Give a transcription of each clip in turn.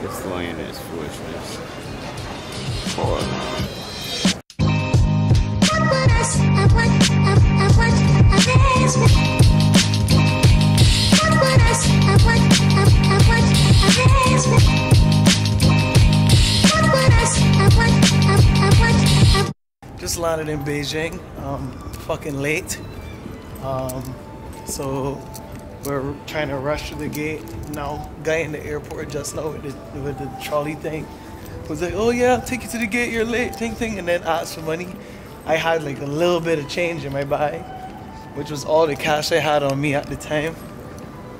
This lion is foolishness. Just landed in Beijing, um, fucking late. Um, so we're trying to rush to the gate now. Guy in the airport just now with the, with the trolley thing was like, "Oh yeah, I'll take you to the gate. You're late." thing, ting, and then asked for money. I had like a little bit of change in my bag, which was all the cash I had on me at the time.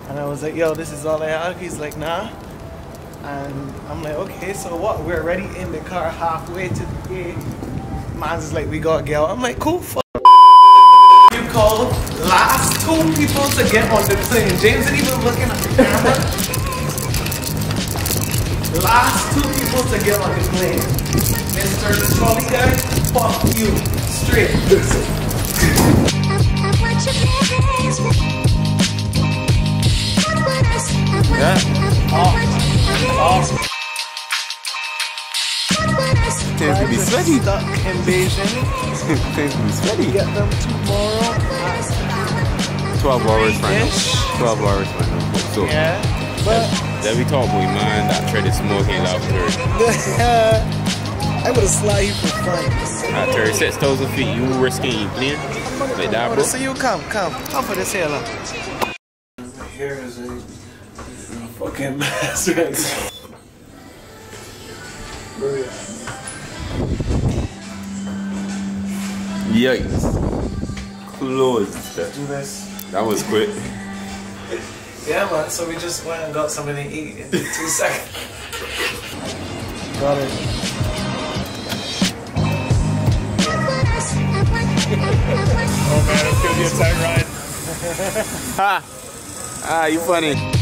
And I was like, "Yo, this is all I have." He's like, "Nah." And I'm like, "Okay, so what? We're already in the car halfway to the gate." Man's like, "We gotta. I'm like, "Cool." Called last two people to get on the plane. James isn't even looking at the camera. last two people to get on the plane. Mr. Trolley guy, fuck you. Straight. Tends to be sweaty. Stuck in Beijing. Tends to be sweaty. Get them tomorrow. 12 hours final. Ish. 12 hours final. So, Yeah. But that we talk boy man that traded smoking after I would have slide you for fun. after 6,000 feet. You risking you playing like that, bro. So you come, come. Come for this here, look. Here is a fucking mess right Yikes. Closed. Do this. That was quick. Yeah, man. So we just went and got something to eat in two seconds. Got it. Oh man, it's gonna be a tight ride. Ha! Ah, you funny.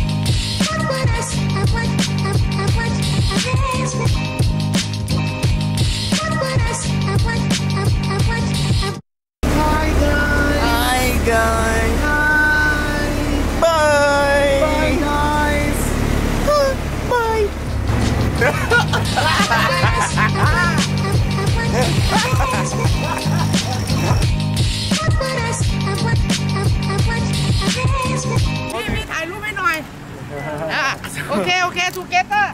เค โอเคทูเกเตอร์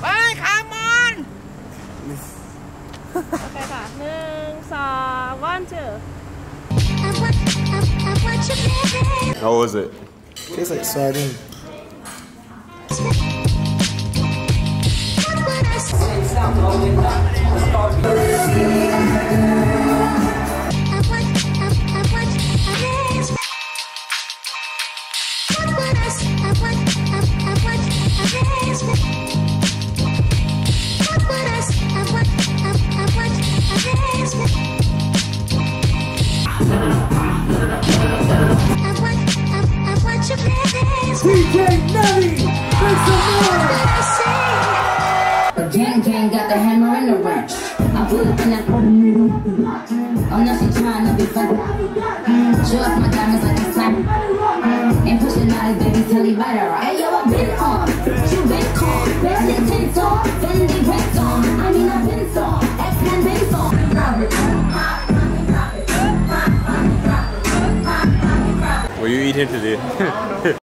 ไปคามอน โอเคค่ะหนึ่งสองวันเจอ How was it? Tastes like sardine. Up in I'm she trying to be funny. Show off my diamonds like a. And pushing out baby her. Hey yo, I been on. You been on. Fendi on. I mean, I've been. X-Men been. What you eating today?